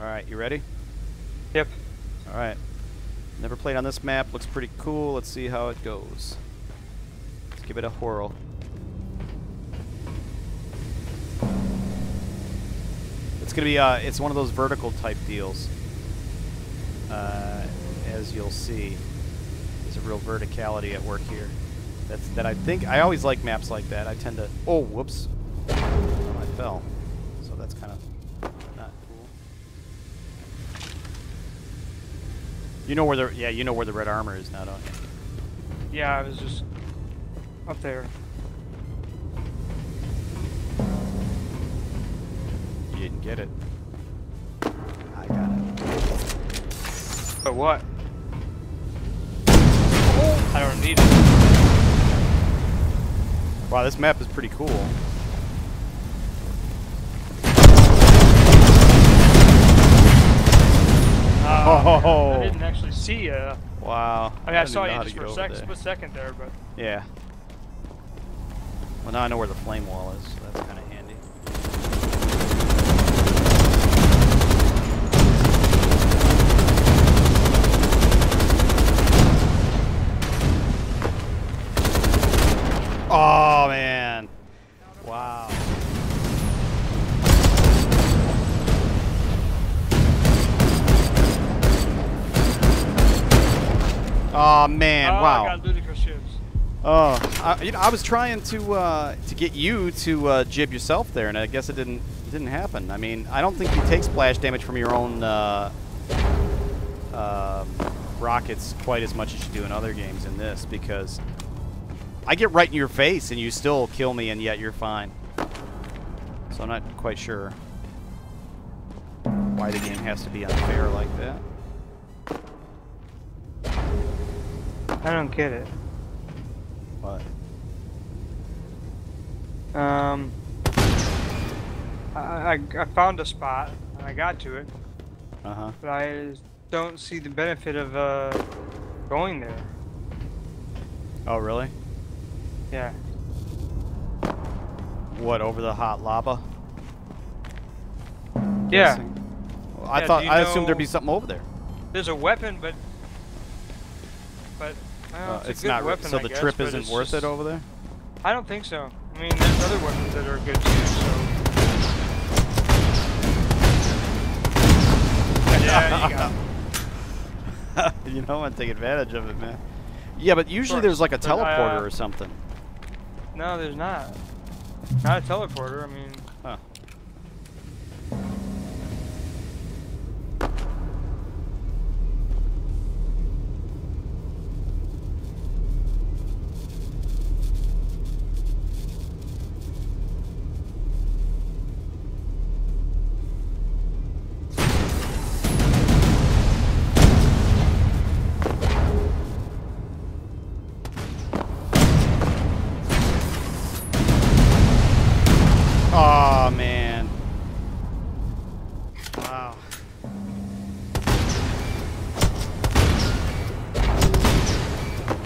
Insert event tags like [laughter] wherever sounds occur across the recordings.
Alright, you ready? Yep. Alright. Never played on this map. Looks pretty cool. Let's see how it goes. Let's give it a whirl. It's gonna be, uh, it's one of those vertical type deals. Uh, as you'll see. There's a real verticality at work here. That's, that I think, I always like maps like that. I tend to, oh, whoops. I fell. So that's kind of not cool. You know where the, yeah, you know where the red armor is now, don't you? Yeah, I was just up there. You didn't get it. I got it. But what? I don't need it. Wow, this map is pretty cool. Oh. I didn't actually see you. Wow. I Wow. mean, I, don't saw you just for a sec, split second there, but Yeah. Well, now I know where the flame wall is, so that's kind of handy. Oh, man. Oh, man. oh, wow. I got ludicrous gibs. Oh, I, you know, I was trying to uh, to get you to uh, gib yourself there, and I guess it didn't it didn't happen. I mean, I don't think you take splash damage from your own uh, uh, rockets quite as much as you do in other games in this, because I get right in your face and you still kill me, and yet you're fine. So I'm not quite sure why the game has to be unfair like that. I don't get it. What? Um, I, I, I found a spot and I got to it, uh huh. but I don't see the benefit of uh, going there. Oh, really? Yeah. What over the hot lava? Yeah. Guessing. I Yeah, thought I assumed there'd be something over there. There's a weapon, but well, Uh, it's, it's not. re- weapon, so I the guess, trip isn't worth just- it over there. I don't think so. I mean, there's other weapons that are good too. So. yeah, you [laughs] got it. [laughs] you know, I want to take advantage of it, man. Yeah, but usually there's like a but, uh, teleporter or something. No, there's not. Not a teleporter. I mean,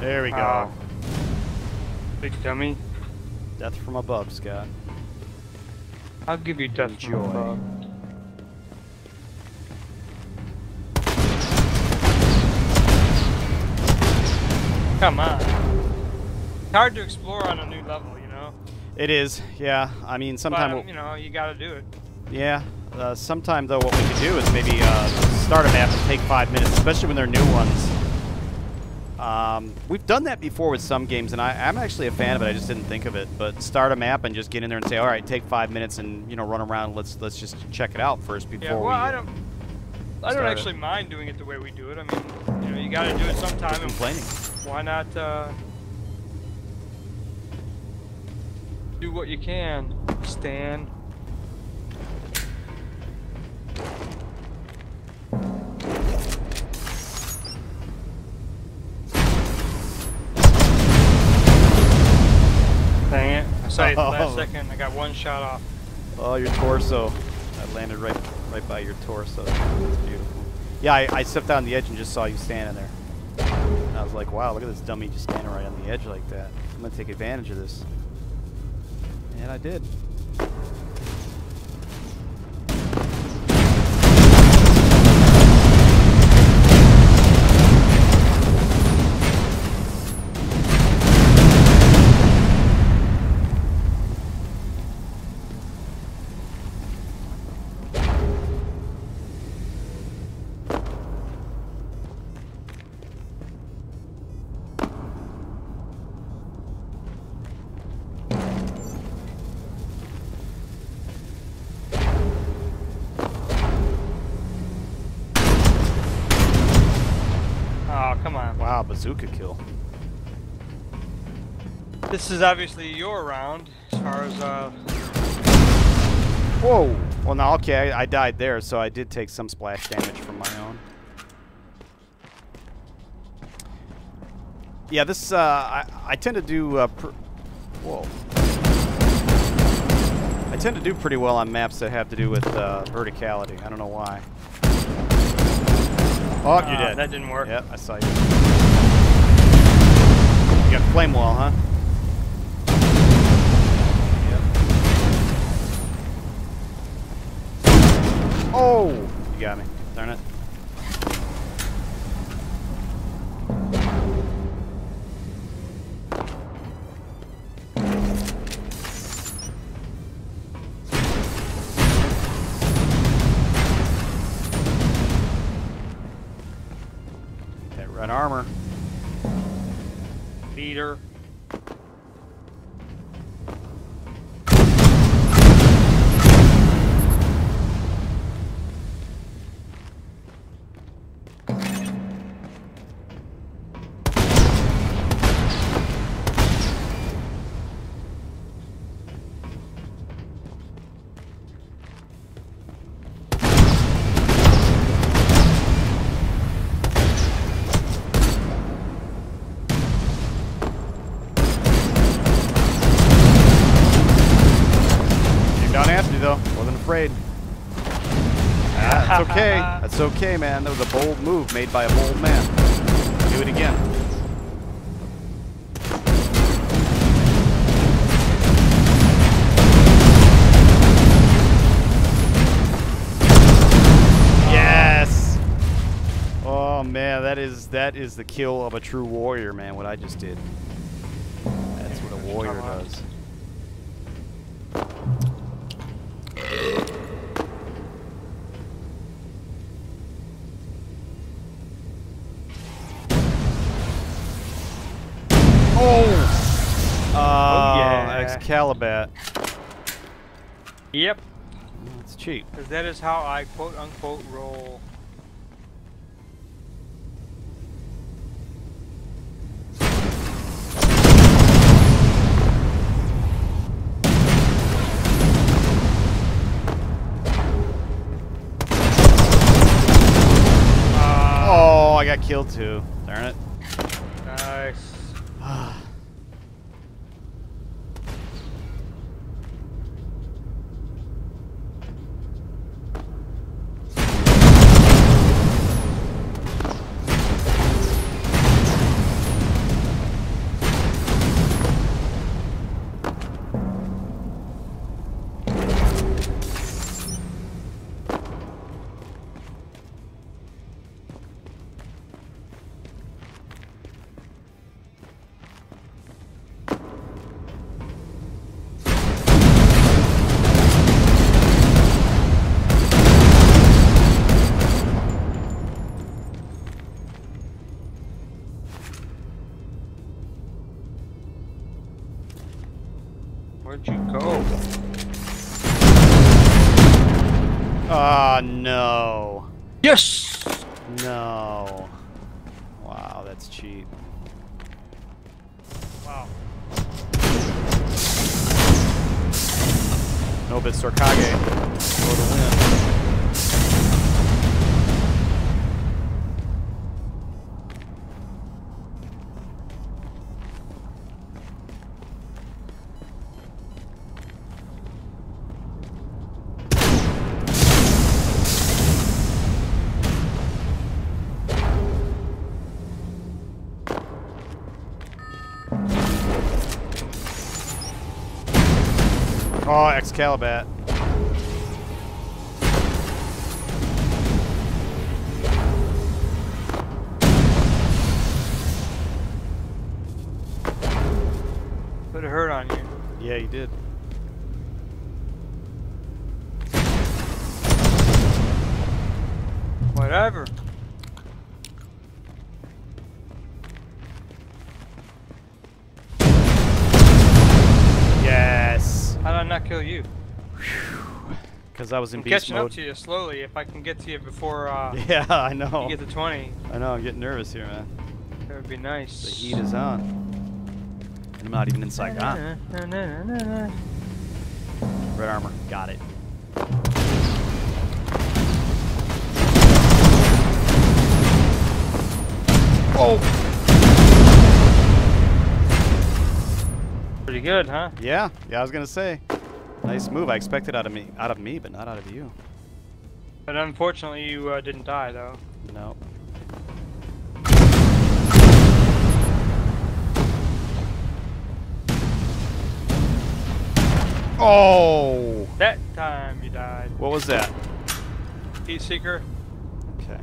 There we go. Big dummy. Death from above, Scott. I'll give you death from above. Come on. It's hard to explore on a new level, you know. It is, yeah. I mean, sometime, but, you know, you got to do it. yeah. Uh, sometime though, what we could do is maybe uh, start a map and take five minutes, especially when they're new ones. Um, we've done that before with some games, and I, I'm actually a fan of it. I just didn't think of it. But start a map and just get in there and say, "All right, take five minutes and you know run around. Let's let's just check it out first before Yeah, well, we." I don't. I don't start it. actually mind doing it the way we do it. I mean, you know, you got to do it sometime. And complaining. why not uh, do what you can, Stan? It! I saw you at the last Oh. second. I got one shot off. Oh, your torso. I landed right right by your torso. That's beautiful. Yeah, I, I stepped on the edge and just saw you standing there. And I was like, wow, look at this dummy just standing right on the edge like that. I'm going to take advantage of this. And I did. Wow, bazooka kill. This is obviously your round, as far as uh. Whoa! Well, now, okay, I, I died there, so I did take some splash damage from my own. Yeah, this, uh, I, I tend to do, uh, whoa. I tend to do pretty well on maps that have to do with, uh, verticality. I don't know why. Oh, you uh, did. That didn't work. Yep, I saw you. You got flame wall, huh? Yep. Oh! You got me. Darn it. Red armor. Beater. That's okay. [laughs] That's okay, man. That was a bold move made by a bold man. Do it again. Yes. Oh man, that is that is the kill of a true warrior, man. What I just did. That's what a warrior does. Excalibur. Yep. It's cheap. Because that is how I quote unquote roll. Uh, Oh, I got killed too. Where'd you go? Ah, no. Yes! No. Wow, that's cheap. Wow. Nobit Sorkage for the win. Oh, Excalibur. Put a hurt on you. Yeah, you did. Whatever. Because I was in I'm beast catching up to you slowly. If I can get to you before uh, [laughs] Yeah, I know. you get to 20. I know. I'm getting nervous here, man. That would be nice. The heat is on. And I'm not even in Saigon. Red armor. Got it. Oh! Pretty good, huh? Yeah, yeah, I was gonna say. Nice move. I expected out of me, out of me, but not out of you. But unfortunately, you uh, didn't die, though. No. Oh! That time you died. What was that? Heat Seeker. Okay.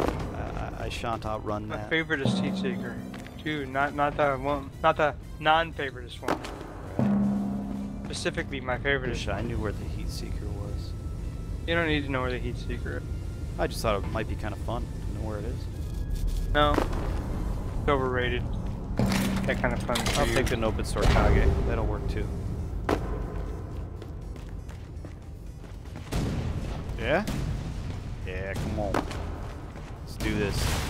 I, I shan't outrun My that. favorite is Heat Seeker. Two, not not the one, not the non-favoritist one. Specifically, my favorite is. Wish I knew where the heat seeker was. You don't need to know where the Heat Seeker. is. I just thought it might be kind of fun to know where it is. No, it's overrated. That kind of fun. I'll you. take the Nopit Sorkage. That'll work too. Yeah? Yeah, come on. Let's do this.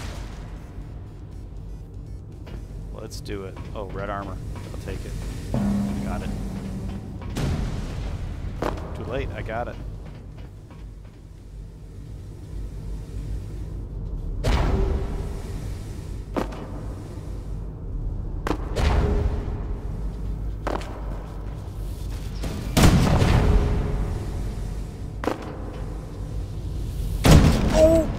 Let's do it. Oh, red armor. I'll take it. Got it. Too late. I got it. Oh!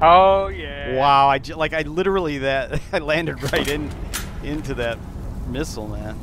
Oh yeah. Wow, I j- like I literally that [laughs] I landed right in into that missile, man.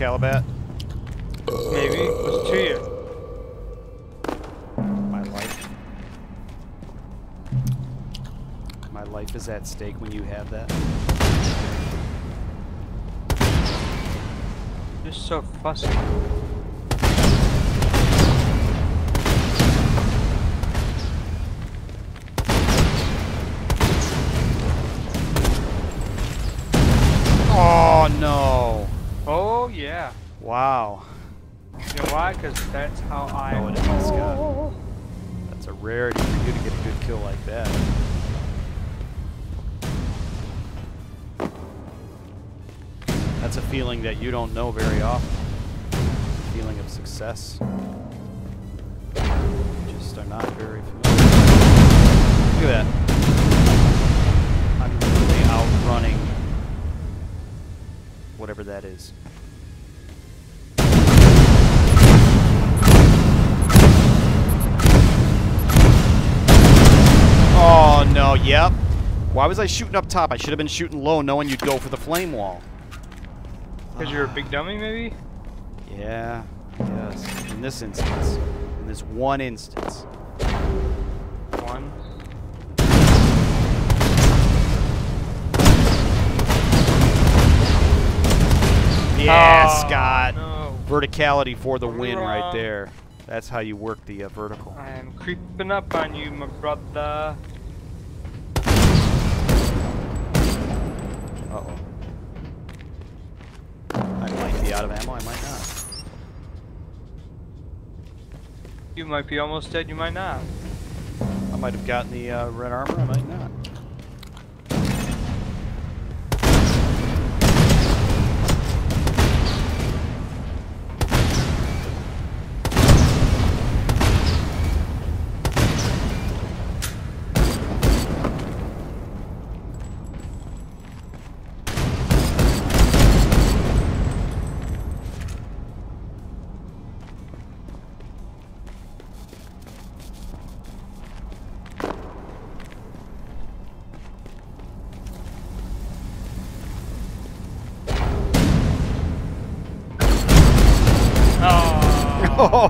Someone's got the Excalibur. Maybe. What's to you? My life. My life is at stake when you have that. You're so fussy. Wow. You know why? Because that's how I. Oh, it is, Scott. That's a rarity for you to get a good kill like that. That's a feeling that you don't know very often. feeling of success. You just are not very familiar. Look at that. I'm really outrunning whatever that is. Oh yep. Why was I shooting up top? I should have been shooting low knowing you'd go for the flame wall. Because you're a big dummy, maybe? Yeah, yes. In this instance. In this one instance. One. Yeah, Oh, Scott. No. Verticality for the win right there. That's how you work the uh, vertical. I am creeping up on you, my brother. Uh-oh. I might be out of ammo, I might not. You might be almost dead, you might not. I might have gotten the uh, red armor, I might not.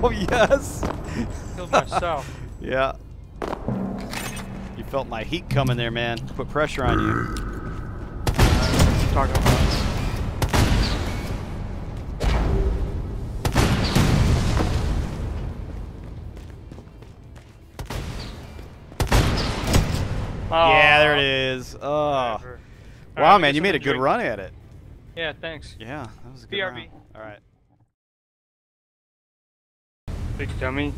[laughs] Oh, yes. Killed myself. [laughs] Yeah. You felt my heat coming there, man. Put pressure on you. Talking about. Yeah, there it is. Oh. Wow, Alright, man, you made a good to run at it. Yeah, thanks. Yeah, that was a good BRB. round. All right. Big dummy.